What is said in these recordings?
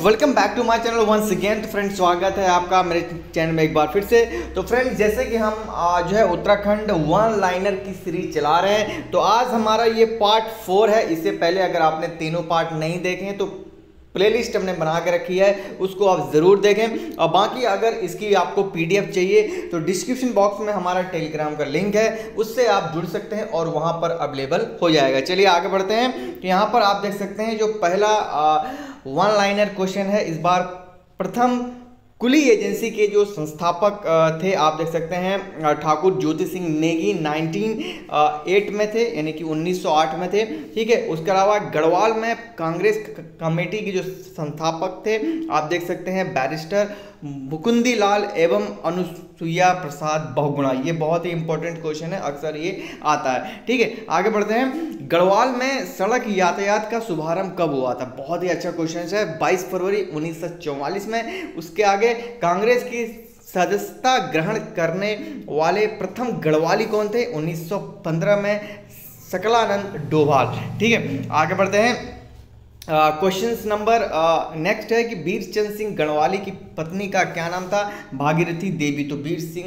Welcome back to my channel once again तो friends स्वागत है आपका मेरे चैनल में एक बार फिर से। तो फ्रेंड्स जैसे कि हम जो है उत्तराखंड वन लाइनर की सीरीज़ चला रहे हैं तो आज हमारा ये पार्ट फोर है। इससे पहले अगर आपने तीनों पार्ट नहीं देखे तो प्लेलिस्ट हमने बना के रखी है, उसको आप ज़रूर देखें। और बाकी अगर इसकी आपको पीडीएफ चाहिए तो डिस्क्रिप्शन बॉक्स में हमारा टेलीग्राम का लिंक है, उससे आप जुड़ सकते हैं और वहाँ पर अवेलेबल हो जाएगा। चलिए आगे बढ़ते हैं। तो यहाँ पर आप देख सकते हैं, जो पहला वन लाइनर क्वेश्चन है। इस बार प्रथम कुली एजेंसी के जो संस्थापक थे, आप देख सकते हैं ठाकुर ज्योति सिंह नेगी 1908 में थे, यानी कि 1908 में थे। ठीक है, उसके अलावा गढ़वाल में कांग्रेस कमेटी के जो संस्थापक थे, आप देख सकते हैं, बैरिस्टर मुकुंदी लाल एवं अनुसुईया प्रसाद बहुगुणा। ये बहुत ही इंपॉर्टेंट क्वेश्चन है, अक्सर ये आता है। ठीक है, आगे बढ़ते हैं। गढ़वाल में सड़क यातायात का शुभारंभ कब हुआ था? बहुत ही अच्छा क्वेश्चन है। 22 फरवरी 1944 में उसके आगे कांग्रेस की सदस्यता ग्रहण करने वाले प्रथम गढ़वाली कौन थे? 1915 में सकलानंद डोभाल। ठीक है, आगे बढ़ते हैं। क्वेश्चन नंबर नेक्स्ट है कि वीर चंद सिंह गढ़वाली की पत्नी का क्या नाम था? भागीरथी देवी। तो वीर सिंह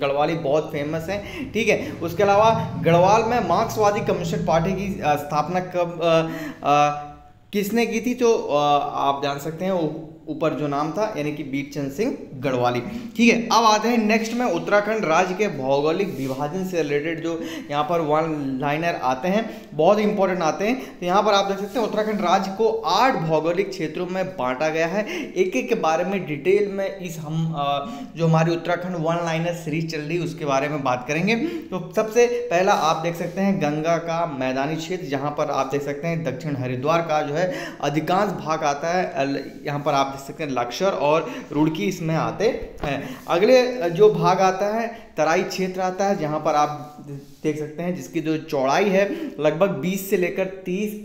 गढ़वाली बहुत फ़ेमस है, ठीक है? उसके अलावा गढ़वाल में मार्क्सवादी कम्युनिस्ट पार्टी की स्थापना कब किसने की थी? तो आप जान सकते हैं ऊपर जो नाम था, यानी कि बीरचंद सिंह गढ़वाली। ठीक है, अब आते हैं नेक्स्ट में उत्तराखंड राज्य के भौगोलिक विभाजन से रिलेटेड जो यहाँ पर वन लाइनर आते हैं, बहुत इंपॉर्टेंट आते हैं। तो यहाँ पर आप देख सकते हैं, उत्तराखंड राज्य को आठ भौगोलिक क्षेत्रों में बांटा गया है। एक एक के बारे में डिटेल में इस हम जो हमारी उत्तराखंड वन लाइनर सीरीज़ चल रही है, उसके बारे में बात करेंगे। तो सबसे पहला आप देख सकते हैं, गंगा का मैदानी क्षेत्र, जहाँ पर आप देख सकते हैं दक्षिण हरिद्वार का जो है अधिकांश भाग आता है यहाँ पर आप देख सकते हैं, लक्षर और रुड़की इसमें आते हैं। अगले, जो भाग आता है, तराई क्षेत्र आता है, जहाँ पर आप देख सकते हैं, जिसकी जो चौड़ाई है, लगभग 20 से लेकर 30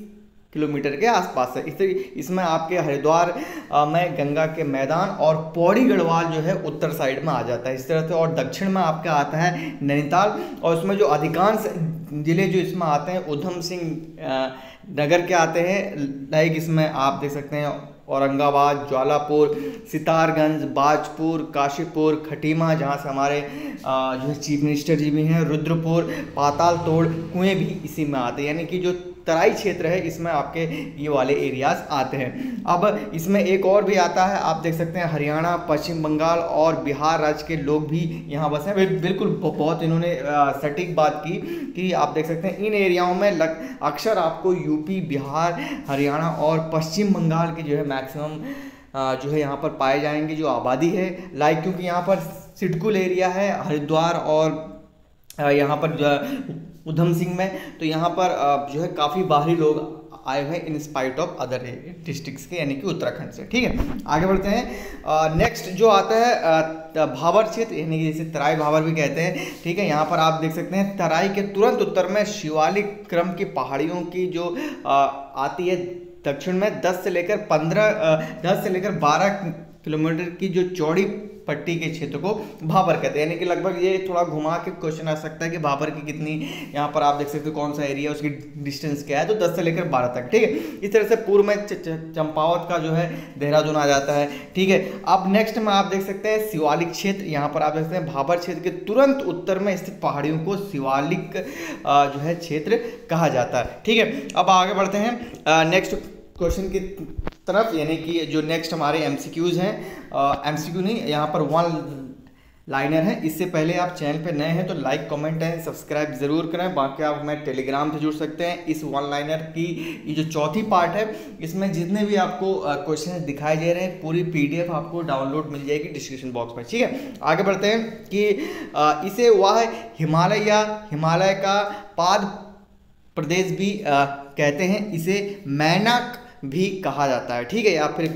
किलोमीटर के आसपास है। इस इसमें आपके हरिद्वार में गंगा के मैदान और पौड़ी गढ़वाल जो है, उत्तर साइड में आ जाता है। इस तरह से और दक्षिण में आपका आता है नैनीताल और उसमें जो अधिकांश ज़िले जो इसमें आते हैं, उधम सिंह नगर के आते हैं। लाइक इसमें आप देख सकते हैं औरंगाबाद, ज्वालापुर, सितारगंज, बाजपुर, काशीपुर, खटीमा, जहाँ से हमारे जो चीफ मिनिस्टर जी भी हैं, रुद्रपुर पाताल तोड़ कुएँ भी इसी में आते हैं। यानी कि जो तराई क्षेत्र है, इसमें आपके ये वाले एरियाज़ आते हैं। अब इसमें एक और भी आता है, आप देख सकते हैं, हरियाणा, पश्चिम बंगाल और बिहार राज्य के लोग भी यहाँ बसे हैं। बिल्कुल बहुत इन्होंने सटीक बात की कि आप देख सकते हैं, इन एरियाओं में अक्सर आपको यूपी बिहार, हरियाणा और पश्चिम बंगाल के जो है मैक्सिमम जो है यहाँ पर पाए जाएँगे, जो आबादी है। लाइक क्योंकि यहाँ पर सिडकुल एरिया है, हरिद्वार और यहाँ पर जो उधम सिंह में। तो यहाँ पर जो है काफ़ी बाहरी लोग आए हुए in spite of other districts के यानी कि उत्तराखंड से ठीक है? आगे बढ़ते हैं। नेक्स्ट जो आता है भावर क्षेत्र यानी कि जैसे तराई भावर भी कहते हैं ठीक है? यहाँ पर आप देख सकते हैं तराई के तुरंत उत्तर में शिवालिक क्रम की पहाड़ियों की जो आ, आती है दक्षिण में 10 से लेकर 15 10 से लेकर 12 किलोमीटर की जो चौड़ी पट्टी के क्षेत्र को भाबर कहते हैं। यानी कि लगभग ये थोड़ा घुमा के क्वेश्चन आ सकता है कि भाबर की कितनी यहाँ पर आप देख सकते हो कौन सा एरिया उसकी डिस्टेंस क्या है। तो 10 से लेकर 12 तक, ठीक है? इस तरह से पूर्व में चंपावत का जो है देहरादून आ जाता है, ठीक है? अब नेक्स्ट में आप देख सकते हैं शिवालिक क्षेत्र, यहाँ पर आप देख सकते हैं भाबर क्षेत्र के तुरंत उत्तर में स्थित पहाड़ियों को शिवालिक जो है क्षेत्र कहा जाता है, ठीक है? अब आगे बढ़ते हैं नेक्स्ट क्वेश्चन की तरफ़, यानी कि जो नेक्स्ट हमारे एम हैं एमसीक्यू नहीं, यहाँ पर वन लाइनर है। इससे पहले आप चैनल पे नए हैं तो लाइक कमेंट एंड सब्सक्राइब ज़रूर करें। बाकी आप हमें टेलीग्राम से जुड़ सकते हैं। इस वन लाइनर की, ये जो चौथी पार्ट है, इसमें जितने भी आपको क्वेश्चन दिखाई दे रहे हैं, पूरी पीडीएफ आपको डाउनलोड मिल जाएगी डिस्क्रिप्शन बॉक्स में। ठीक है? आगे बढ़ते हैं कि इसे वह हिमालय या हिमालय का पाद प्रदेश भी कहते हैं इसे मैनाक भी कहा जाता है। ठीक है, या फिर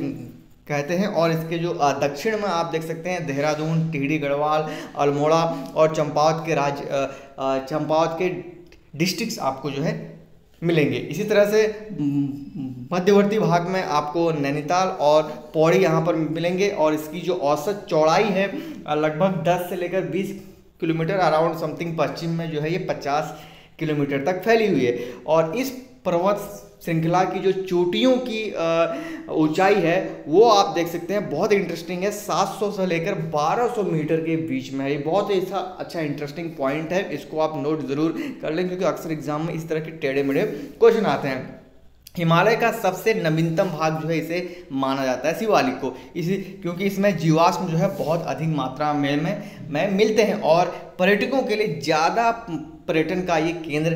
कहते हैं, और इसके जो दक्षिण में आप देख सकते हैं, देहरादून, टिहरी, गढ़वाल, अल्मोड़ा और चंपावत के राज्य चंपावत के डिस्ट्रिक्ट्स आपको जो है, मिलेंगे। इसी तरह से मध्यवर्ती भाग में आपको नैनीताल और पौड़ी यहाँ पर मिलेंगे, और इसकी जो औसत चौड़ाई है लगभग 10 से लेकर 20 किलोमीटर अराउंड समथिंग पश्चिम में जो है ये 50 किलोमीटर तक फैली हुई है। और इस पर्वत श्रृंखला की जो चोटियों की ऊंचाई है वो आप देख सकते हैं। बहुत इंटरेस्टिंग है। 700 से लेकर 1200 मीटर के बीच में है। ये बहुत ही ऐसा अच्छा इंटरेस्टिंग पॉइंट है। इसको आप नोट ज़रूर कर लें क्योंकि अक्सर एग्ज़ाम में इस तरह के टेढ़े मेढ़े क्वेश्चन आते हैं। हिमालय का सबसे नवीनतम भाग जो है इसे माना जाता है शिवालिक को। इसी क्योंकि इसमें जीवाश्म जो है बहुत अधिक मात्रा में, में मिलते हैं। और पर्यटकों के लिए ज़्यादा पर्यटन का ये केंद्र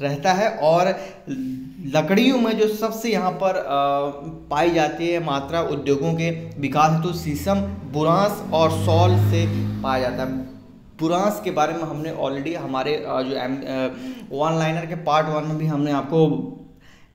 रहता है और लकड़ियों में जो सबसे यहाँ पर पाई जाती है मात्रा उद्योगों के विकास हेतु तो शीशम, बुरांस और सॉल से पाया जाता है। बुरांस के बारे में हमने ऑलरेडी हमारे जो एम वन लाइनर के पार्ट वन में भी हमने आपको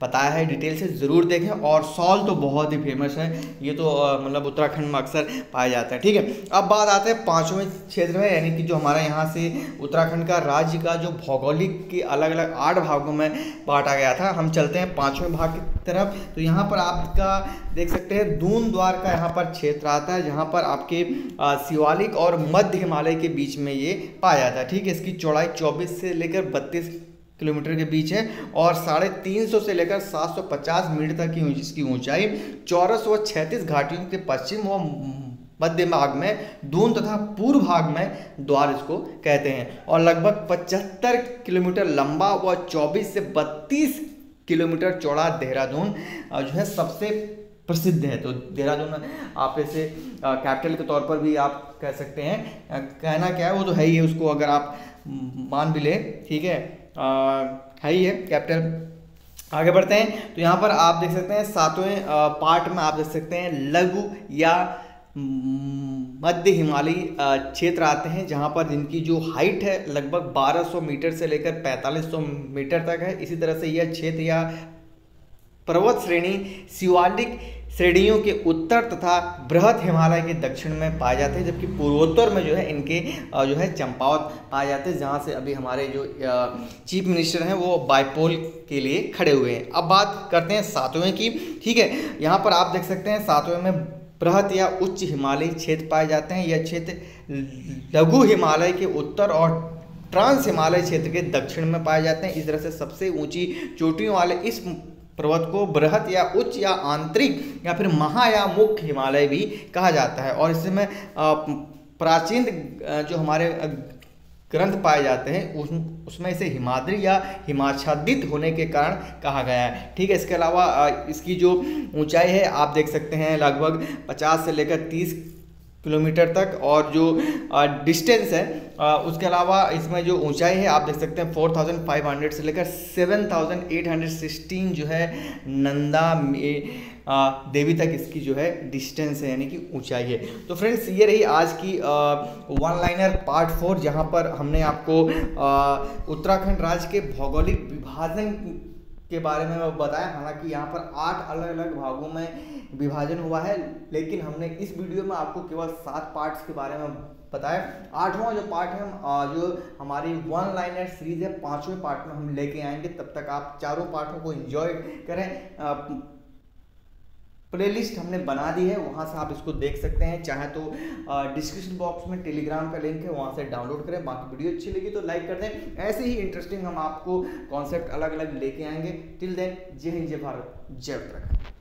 बताया है डिटेल से ज़रूर देखें। और सॉल तो बहुत ही फ़ेमस है। ये तो मतलब उत्तराखंड में अक्सर पाया जाता है, ठीक है? अब बात आते हैं पाँचवें क्षेत्र में, यानी कि जो हमारा यहाँ से उत्तराखंड का राज्य का जो भौगोलिक के अलग अलग आठ भागों में बांटा गया था। हम चलते हैं पाँचवें भाग की तरफ़। तो यहाँ पर आपका देख सकते हैं, दून द्वार का यहाँ पर क्षेत्र आता है, जहाँ पर आपके शिवालिक और मध्य हिमालय के बीच में ये पाया जाता है, ठीक है? इसकी चौड़ाई चौबीस से लेकर बत्तीस किलोमीटर के बीच है और साढ़े तीन सौ से लेकर सात सौ पचास मीटर तक की इसकी ऊंचाई, चौरस व छत्तीस घाटियों के पश्चिम व मध्य भाग में, दून तथा पूर्व भाग में द्वार इसको कहते हैं। और लगभग पचहत्तर किलोमीटर लंबा व 24 से 32 किलोमीटर चौड़ा देहरादून जो है सबसे प्रसिद्ध है। तो देहरादून, आप ऐसे कैपिटल के तौर पर भी आप कह सकते हैं। कहना क्या है, वो तो है ही है उसको, अगर आप मान भी लें, ठीक है? है ही है, कैपिटल। आगे बढ़ते हैं तो यहाँ पर आप देख सकते हैं, सातवें पार्ट में आप देख सकते हैं, लघु या मध्य हिमालयी क्षेत्र आते हैं, जहाँ पर जिनकी जो हाइट है लगभग 1200 मीटर से लेकर 4500 मीटर तक है। इसी तरह से यह क्षेत्र या पर्वत श्रेणी, शिवालिक श्रेणियों के उत्तर तथा बृहत हिमालय के दक्षिण में पाए जाते हैं, जबकि पूर्वोत्तर में जो है इनके जो है चंपावत पाए जाते हैं, जहाँ से अभी हमारे जो चीफ मिनिस्टर हैं वो बाइपोल के लिए खड़े हुए हैं। अब बात करते हैं सातवें की, ठीक है? यहाँ पर आप देख सकते हैं सातवें में बृहत या उच्च हिमालयी क्षेत्र पाए जाते हैं। यह क्षेत्र लघु हिमालय के उत्तर और ट्रांस हिमालय क्षेत्र के दक्षिण में पाए जाते हैं। इस तरह से सबसे ऊँची चोटियों वाले इस पर्वत को बृहत या उच्च या आंतरिक या फिर महा या मुख्य हिमालय भी कहा जाता है। और इसमें प्राचीन जो हमारे ग्रंथ पाए जाते हैं, उस, उसमें इसे हिमाद्री या हिमाच्छादित होने के कारण कहा गया है। ठीक है, इसके अलावा इसकी जो ऊंचाई है, आप देख सकते हैं, लगभग 50 से लेकर 30 किलोमीटर तक और जो डिस्टेंस है उसके अलावा इसमें जो ऊंचाई है, आप देख सकते हैं 4500 से लेकर 7816 जो है नंदा देवी तक इसकी जो है डिस्टेंस है, यानी कि ऊंचाई है। तो फ्रेंड्स ये रही आज की वन लाइनर पार्ट फोर जहाँ पर हमने आपको उत्तराखंड राज्य के भौगोलिक विभाजन के बारे में बताया, हालाँकि यहाँ पर आठ अलग अलग भागों में विभाजन हुआ है, लेकिन हमने इस वीडियो में आपको केवल सात पार्ट्स के बारे में बताया। आठवां जो पार्ट है जो हमारी वन लाइनर सीरीज़ है, पाँचवें पार्ट में हम लेके आएँगे, तब तक आप चारों पार्टों को एंजॉय करें। प्लेलिस्ट हमने बना दी है, वहाँ से आप इसको देख सकते हैं। चाहे तो डिस्क्रिप्शन बॉक्स में टेलीग्राम का लिंक है, वहाँ से डाउनलोड करें। बाकी वीडियो अच्छी लगी तो लाइक कर दें। ऐसे ही इंटरेस्टिंग हम आपको कॉन्सेप्ट अलग अलग लेके आएँगे। टिल देन जय हिंद, जय भारत, जय उत्तराखंड।